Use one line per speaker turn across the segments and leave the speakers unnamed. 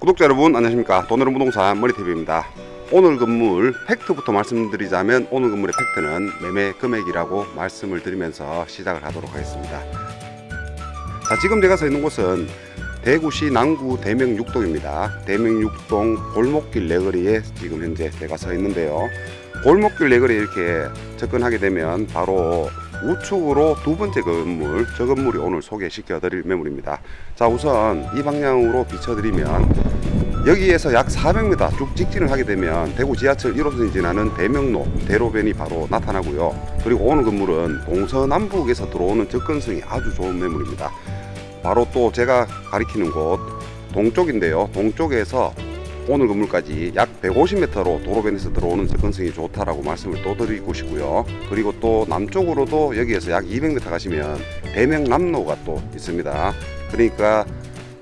구독자 여러분 안녕하십니까? 돈으로 부동산 머리TV입니다. 오늘 건물 팩트부터 말씀드리자면 오늘 건물의 팩트는 매매 금액이라고 말씀을 드리면서 시작을 하도록 하겠습니다. 자 지금 제가 서 있는 곳은 대구시 남구 대명 6동입니다. 대명 6동 골목길 내거리에 지금 현재 제가 서 있는데요. 골목길 내거리에 이렇게 접근하게 되면 바로 우측으로 두 번째 건물 저 건물이 오늘 소개시켜 드릴 매물입니다. 자 우선 이 방향으로 비춰 드리면 여기에서 약 400m 쭉 직진을 하게 되면 대구 지하철 1호선이 지나는 대명로 대로변이 바로 나타나고요 그리고 오늘 건물은 동서남북에서 들어오는 접근성이 아주 좋은 매물입니다 바로 또 제가 가리키는 곳 동쪽인데요 동쪽에서 오늘 건물까지 약 150m로 도로변에서 들어오는 접근성이 좋다라고 말씀을 또 드리고 싶고요. 그리고 또 남쪽으로도 여기에서 약 200m 가시면 대명남로가 또 있습니다. 그러니까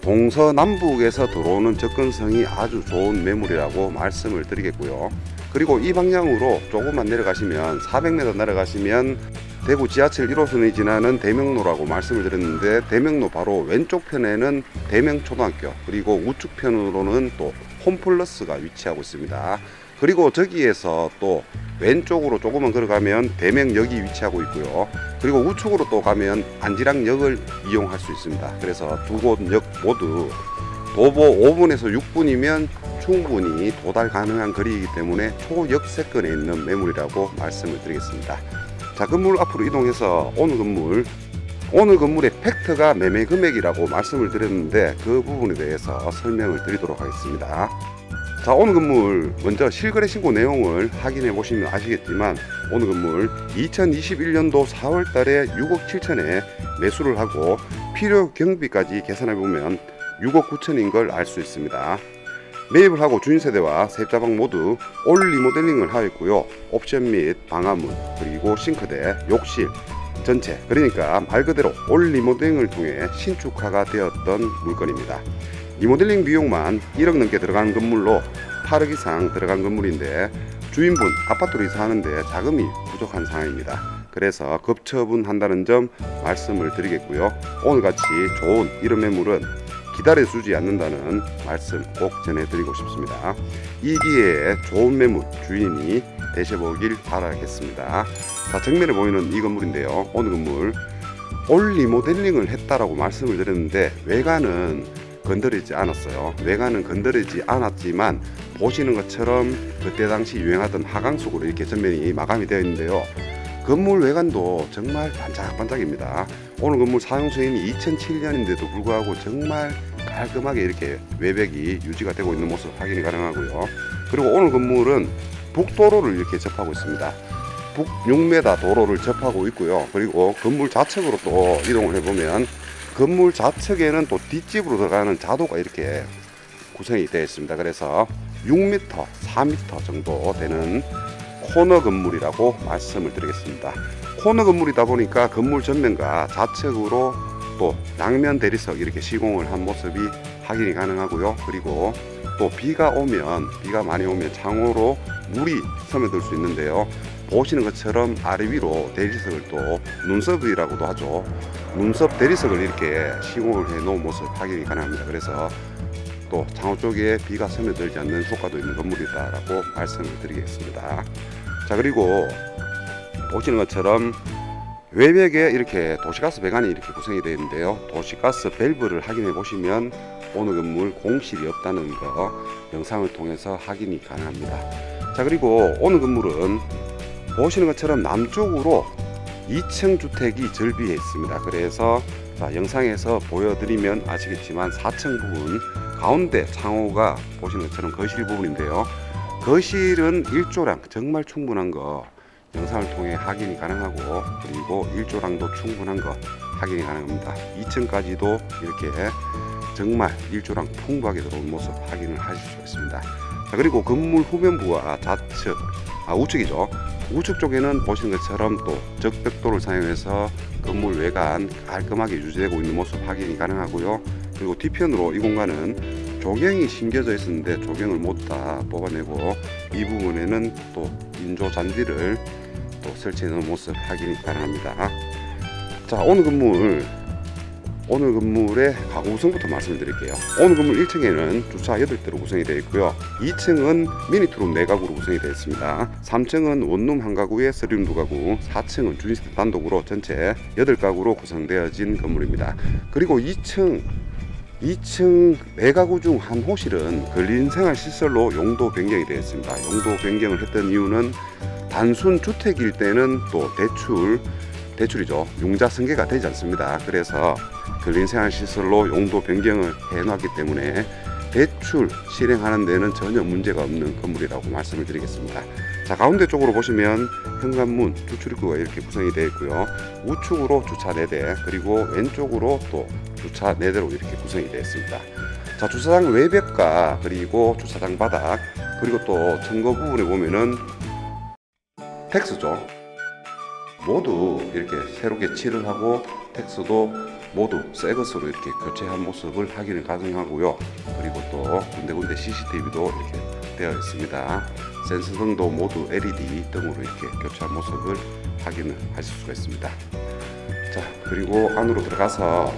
동서남북에서 들어오는 접근성이 아주 좋은 매물이라고 말씀을 드리겠고요. 그리고 이 방향으로 조금만 내려가시면 400m 내려가시면 대구 지하철 1호선이 지나는 대명로라고 말씀을 드렸는데 대명로 바로 왼쪽 편에는 대명초등학교 그리고 우측 편으로는 또 홈플러스가 위치하고 있습니다. 그리고 저기에서 또 왼쪽으로 조금만 걸어가면 대명역이 위치하고 있고요. 그리고 우측으로 또 가면 안지랑역을 이용할 수 있습니다. 그래서 두 곳 역 모두 도보 5분에서 6분이면 충분히 도달 가능한 거리이기 때문에 초역세권에 있는 매물이라고 말씀을 드리겠습니다. 자 건물 앞으로 이동해서 오늘 건물 오늘 건물의 팩트가 매매 금액이라고 말씀을 드렸는데 그 부분에 대해서 설명을 드리도록 하겠습니다. 자 오늘 건물 먼저 실거래 신고 내용을 확인해 보시면 아시겠지만 오늘 건물 2021년도 4월 달에 6억 7천에 매수를 하고 필요 경비까지 계산해 보면 6억 9천인 걸 알 수 있습니다. 매입을 하고 주인 세대와 세입자방 모두 올 리모델링을 하였고요. 옵션 및 방화문 그리고 싱크대, 욕실 전체 그러니까 말 그대로 올 리모델링을 통해 신축화가 되었던 물건입니다. 리모델링 비용만 1억 넘게 들어간 건물로 8억 이상 들어간 건물인데 주인분 아파트로 이사하는데 자금이 부족한 상황입니다. 그래서 급처분한다는 점 말씀을 드리겠고요. 오늘같이 좋은 이런 매물은 기다려주지 않는다는 말씀 꼭 전해드리고 싶습니다. 이 기회에 좋은 매물 주인이 되셔보길 바라겠습니다. 자, 정면에 보이는 이 건물인데요. 오늘 건물 올 리모델링을 했다라고 말씀을 드렸는데 외관은 건드리지 않았어요. 외관은 건드리지 않았지만 보시는 것처럼 그때 당시 유행하던 하강석으로 이렇게 전면이 마감이 되어 있는데요. 건물 외관도 정말 반짝반짝입니다. 오늘 건물 사용 수임이 2007년인데도 불구하고 정말 깔끔하게 이렇게 외벽이 유지가 되고 있는 모습 확인이 가능하고요. 그리고 오늘 건물은 북도로를 이렇게 접하고 있습니다. 북 6m 도로를 접하고 있고요. 그리고 건물 좌측으로 또 이동을 해보면 건물 좌측에는 또 뒷집으로 들어가는 자도가 이렇게 구성이 되어 있습니다. 그래서 6m, 4m 정도 되는 코너 건물이라고 말씀을 드리겠습니다. 코너 건물이다 보니까 건물 전면과 좌측으로 또 양면 대리석 이렇게 시공을 한 모습이 확인이 가능하고요. 그리고 또 비가 오면 비가 많이 오면 창호로 물이 스며들 수 있는데요. 보시는 것처럼 아래 위로 대리석을 또 눈썹이라고도 하죠. 눈썹 대리석을 이렇게 시공을 해 놓은 모습 확인이 가능합니다. 그래서 또 창호 쪽에 비가 스며들지 않는 효과도 있는 건물이다 라고 말씀을 드리겠습니다. 자 그리고 보시는 것처럼 외벽에 이렇게 도시가스 배관이 이렇게 구성이 되어 있는데요. 도시가스 밸브를 확인해 보시면 오늘 건물 공실이 없다는 거 영상을 통해서 확인이 가능합니다. 자 그리고 오늘 건물은 보시는 것처럼 남쪽으로 2층 주택이 절비해 있습니다. 그래서 자, 영상에서 보여드리면 아시겠지만 4층 부분 가운데 창호가 보시는 것처럼 거실 부분인데요. 거실은 1조량 정말 충분한 거 영상을 통해 확인이 가능하고 그리고 1조량도 충분한 거 확인이 가능합니다. 2층까지도 이렇게 정말 1조량 풍부하게 들어온 모습 확인을 하실 수 있습니다. 자, 그리고 건물 후면부와 좌측, 아, 우측이죠. 우측 쪽에는 보시는 것처럼 또 적벽돌을 사용해서 건물 외관 깔끔하게 유지되고 있는 모습 확인이 가능하고요. 그리고 뒤편으로 이 공간은 조경이 심겨져 있었는데 조경을 못 다 뽑아내고 이 부분에는 또 인조 잔디를 또 설치해 놓은 모습 확인이 가능합니다. 자 오늘 건물 오늘 건물의 가구 구성부터 말씀을 드릴게요. 오늘 건물 1층에는 주차 8대로 구성이 되어 있고요. 2층은 미니투룸 4가구로 구성이 되어 있습니다. 3층은 원룸 한 가구에 쓰리룸 두 가구, 4층은 주인세대 단독으로 전체 8가구로 구성되어진 건물입니다. 그리고 2층 2층 4가구 중 한 호실은 근린생활시설로 용도 변경이 되어 있습니다. 용도 변경을 했던 이유는 단순 주택일 때는 또 대출 대출이죠. 융자 승계가 되지 않습니다. 그래서 근린생활시설로 용도 변경을 해놨기 때문에 대출 실행하는 데는 전혀 문제가 없는 건물이라고 말씀을 드리겠습니다. 자 가운데 쪽으로 보시면 현관문 주출입구가 이렇게 구성이 되어 있고요. 우측으로 주차 4대 그리고 왼쪽으로 또 주차 4대로 이렇게 구성이 되어 있습니다. 자 주차장 외벽과 그리고 주차장 바닥 그리고 또 청거 부분에 보면은 텍스죠. 모두 이렇게 새롭게 칠을 하고 텍스도 모두 새 것으로 이렇게 교체한 모습을 확인을 가능하고요. 그리고 또 군데군데 CCTV도 이렇게 되어 있습니다. 센서 등도 모두 LED 등으로 이렇게 교체한 모습을 확인을 하실 수가 있습니다. 자 그리고 안으로 들어가서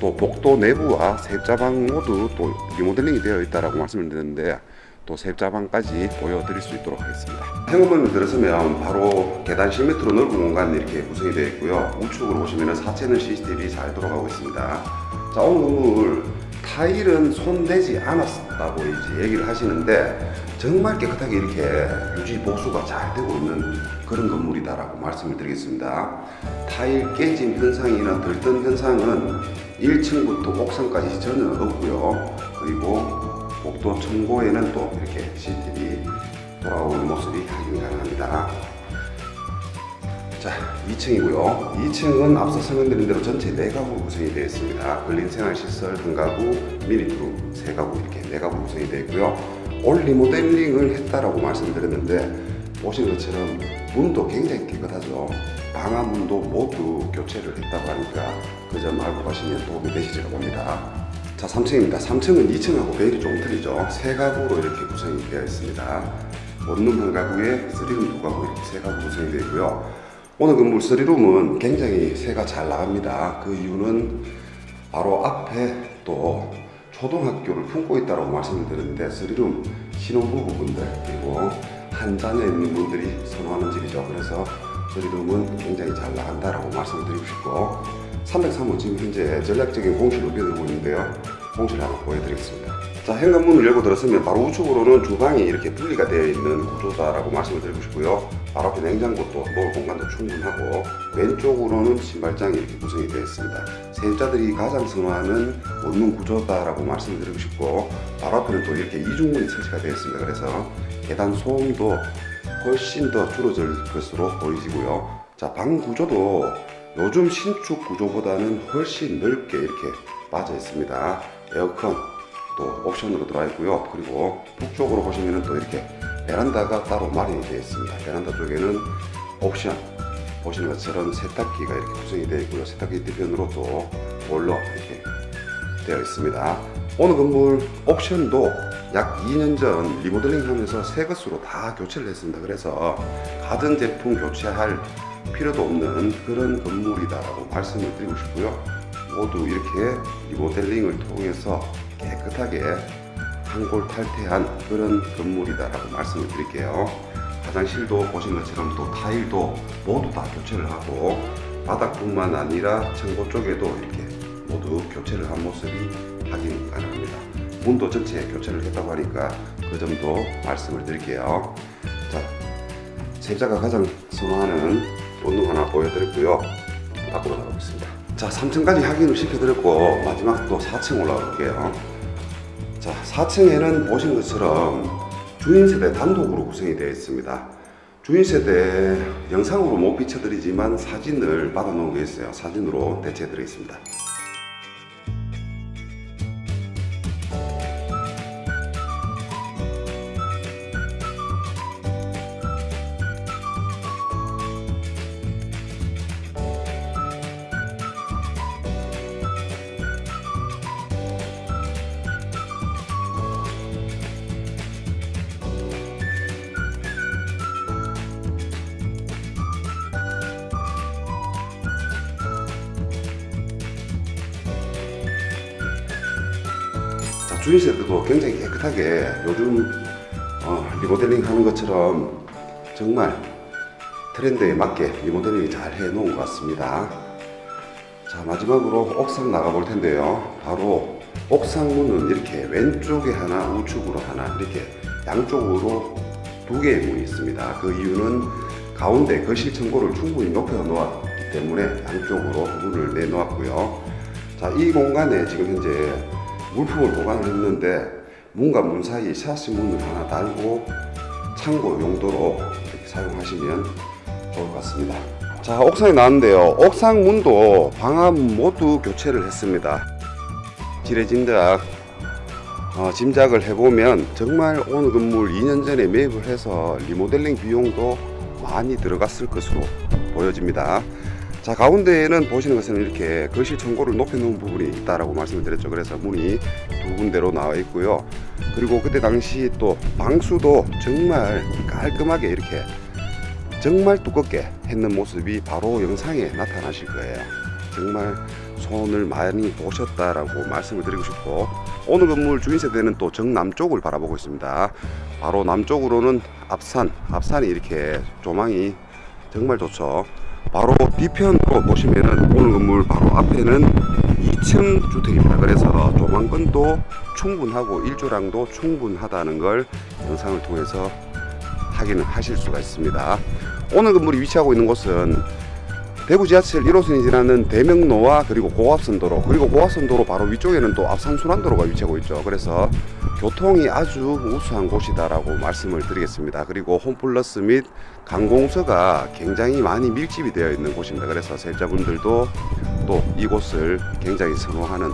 또 복도 내부와 세입자방 모두 또 리모델링이 되어 있다라고 말씀을 드렸는데 또 세입자방까지 보여드릴 수 있도록 하겠습니다. 현관문을 들어서면 바로 계단 10m로 넓은 공간 이렇게 구성이 되어 있고요. 우측으로 보시면 4채널 CCTV 잘 돌아가고 있습니다. 자 오늘 건물 타일은 손대지 않았다고 이제 얘기를 하시는데 정말 깨끗하게 이렇게 유지 보수가 잘 되고 있는 그런 건물이다라고 말씀을 드리겠습니다. 타일 깨짐 현상이나 들뜬 현상은 1층부터 옥상까지 전혀 없고요. 그리고 복도 청고에는 또 이렇게 CCTV 돌아오는 모습이 확인 가능합니다. 자, 2층이고요. 2층은 앞서 설명드린 대로 전체 4가구 구성이 되어 있습니다. 근린생활시설 등 가구, 미니투룸 3가구 이렇게 4가구 구성이 되어 있고요. 올 리모델링을 했다라고 말씀드렸는데 보시는 것처럼 문도 굉장히 깨끗하죠. 방화문도 모두 교체를 했다고 하니까 그 점 알고 가시면 도움이 되시리라고 봅니다. 자, 3층입니다. 3층은 2층하고 배율이 조금 틀리죠. 세 가구로 이렇게 구성이 되어 있습니다. 원룸 한 가구에 쓰리룸 두 가구 이렇게 세 가구 구성이 되어 있고요. 오늘 건물 쓰리룸은 굉장히 새가 잘 나갑니다. 그 이유는 바로 앞에 또 초등학교를 품고 있다고 말씀을 드렸는데 쓰리룸 신혼부부분들 그리고 한 자녀 있는 분들이 선호하는 집이죠. 그래서 쓰리룸은 굉장히 잘 나간다라고 말씀을 드리고 싶고 303호 지금 현재 전략적인 공실로 변하고 있는데요. 공실 하나 보여드리겠습니다. 자, 현관문을 열고 들었으면 바로 우측으로는 주방이 이렇게 분리가 되어 있는 구조다라고 말씀을 드리고 싶고요. 바로 앞에 냉장고도 놓을 공간도 충분하고 왼쪽으로는 신발장이 이렇게 구성이 되어 있습니다. 세입자들이 가장 선호하는 원룸 구조다라고 말씀을 드리고 싶고 바로 앞에는 또 이렇게 이중문이 설치가 되어 있습니다. 그래서 계단 소음도 훨씬 더 줄어들 것으로 보이시고요. 자, 방 구조도 요즘 신축 구조보다는 훨씬 넓게 이렇게 빠져 있습니다. 에어컨 또 옵션으로 들어와 있고요. 그리고 북쪽으로 보시면 또 이렇게 베란다가 따로 마련이 되어 있습니다. 베란다 쪽에는 옵션 보시는 것처럼 세탁기가 이렇게 구성이 되어 있고요. 세탁기 뒤편으로 또 보일러 이렇게 되어 있습니다. 오늘 건물 옵션도 약 2년 전 리모델링 하면서 새 것으로 다 교체를 했습니다. 그래서 가전 제품 교체할 필요도 없는 그런 건물이다라고 말씀을 드리고 싶고요. 모두 이렇게 리모델링을 통해서 깨끗하게 한골 탈퇴한 그런 건물이다라고 말씀을 드릴게요. 화장실도 보신 것처럼 또 타일도 모두 다 교체를 하고 바닥뿐만 아니라 청고 쪽에도 이렇게 모두 교체를 한 모습이 확인 가능합니다. 문도 전체 교체를 했다고 하니까 그 점도 말씀을 드릴게요. 자, 세자가 가장 선호하는 원룸 하나 보여드렸고요. 밖으로 나가보겠습니다. 자, 3층까지 확인을 시켜드렸고 마지막 또 4층 올라올게요. 자, 4층에는 보신 것처럼 주인 세대 단독으로 구성이 되어 있습니다. 주인 세대 영상으로 못 비춰드리지만 사진을 받아 놓은 게 있어요. 사진으로 대체해 드리겠습니다. 주인세대도 굉장히 깨끗하게 요즘 어, 리모델링 하는 것처럼 정말 트렌드에 맞게 리모델링 잘 해놓은 것 같습니다. 자 마지막으로 옥상 나가볼 텐데요. 바로 옥상 문은 이렇게 왼쪽에 하나 우측으로 하나 이렇게 양쪽으로 두 개의 문이 있습니다. 그 이유는 가운데 거실 청고를 충분히 높여 놓았기 때문에 양쪽으로 문을 내놓았고요. 자, 이 공간에 지금 현재 물품을 보관을 했는데 문과 문 사이 샤시 문을 하나 달고 창고 용도로 이렇게 사용하시면 좋을 것 같습니다. 자, 옥상에 나왔는데요. 옥상 문도 방암 모두 교체를 했습니다. 지레짐작 어, 짐작을 해보면 정말 오늘 건물 2년 전에 매입을 해서 리모델링 비용도 많이 들어갔을 것으로 보여집니다. 자 가운데에는 보시는 것은 이렇게 거실 청고를 높여 놓은 부분이 있다라고 말씀을 드렸죠. 그래서 문이 두 군데로 나와 있고요. 그리고 그때 당시 또 방수도 정말 깔끔하게 이렇게 정말 두껍게 했는 모습이 바로 영상에 나타나실 거예요. 정말 손을 많이 보셨다라고 말씀을 드리고 싶고 오늘 건물 주인 세대는 또 정남쪽을 바라보고 있습니다. 바로 남쪽으로는 앞산, 앞산이 이렇게 조망이 정말 좋죠. 바로 뒤편으로 보시면은 오늘 건물 바로 앞에는 2층 주택입니다. 그래서 조망권도 충분하고 일조량도 충분하다는 걸 영상을 통해서 확인을 하실 수가 있습니다. 오늘 건물이 위치하고 있는 곳은 대구 지하철 1호선이 지나는 대명로와 그리고 고압선도로 그리고 고압선도로 바로 위쪽에는 또 앞산순환도로가 위치하고 있죠. 그래서 교통이 아주 우수한 곳이다라고 말씀을 드리겠습니다. 그리고 홈플러스 및 관공서가 굉장히 많이 밀집이 되어 있는 곳입니다. 그래서 세입자분들도 또 이곳을 굉장히 선호하는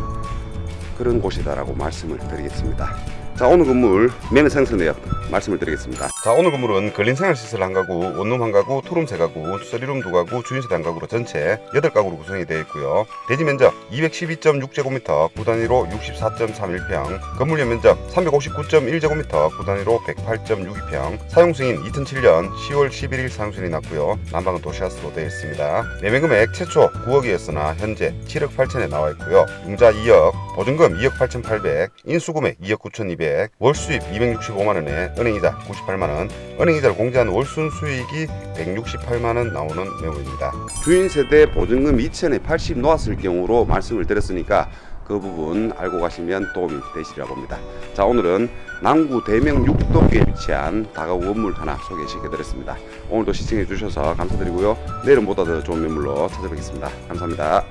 그런 곳이다라고 말씀을 드리겠습니다. 자 오늘 건물 매매 상세 내역 말씀을 드리겠습니다. 자 오늘 건물은 근린 생활시설 한 가구, 원룸 한 가구, 투룸 세 가구, 쓰리룸 두 가구, 주인세대 한 가구로 전체 8가구로 구성이 되어 있고요. 대지 면적 212.6제곱미터, 구단위로 64.31평, 건물 연면적 359.1제곱미터, 구단위로 108.62평, 사용승인 2007년 10월 11일 사용승인이 났고요. 난방은 도시가스로 되어 있습니다. 매매 금액 최초 9억이었으나 현재 7억 8천에 나와 있고요. 융자 2억, 보증금 2억 8,800, 인수금액 2억 9,200, 월수입 265만원에 은행이자 98만원, 은행이자를 공제한 월순 수익이 168만원 나오는 매물입니다. 주인 세대 보증금 2천에 80 놓았을 경우로 말씀을 드렸으니까 그 부분 알고 가시면 도움이 되시리라 봅니다. 자 오늘은 남구 대명 6동에 위치한 다가구 건물 하나 소개시켜 드렸습니다. 오늘도 시청해 주셔서 감사드리고요. 내일은 보다 더 좋은 매물로 찾아뵙겠습니다. 감사합니다.